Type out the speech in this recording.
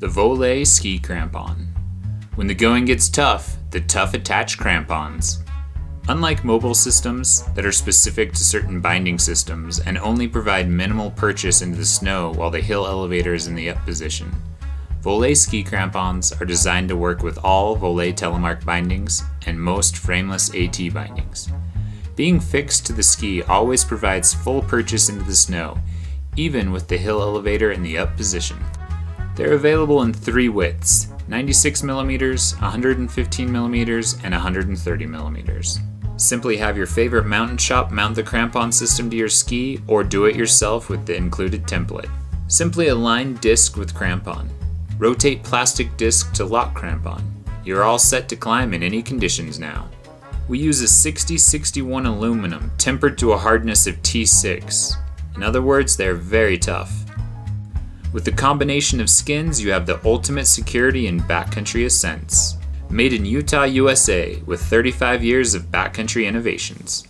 The Voile Ski Crampon. When the going gets tough, the tough attach crampons. Unlike mobile systems that are specific to certain binding systems and only provide minimal purchase into the snow while the heel elevator is in the up position, Voile ski crampons are designed to work with all Voile telemark bindings and most frameless AT bindings. Being fixed to the ski always provides full purchase into the snow, even with the heel elevator in the up position. They're available in three widths 96mm, 115mm, and 130mm. Simply have your favorite mountain shop mount the crampon system to your ski or do it yourself with the included template. Simply align disc with crampon. Rotate plastic disc to lock crampon. You're all set to climb in any conditions now. We use a 6061 aluminum tempered to a hardness of T6. In other words, they're very tough. With the combination of skins, you have the ultimate security in backcountry ascents. Made in Utah, USA, with 35 years of backcountry innovations.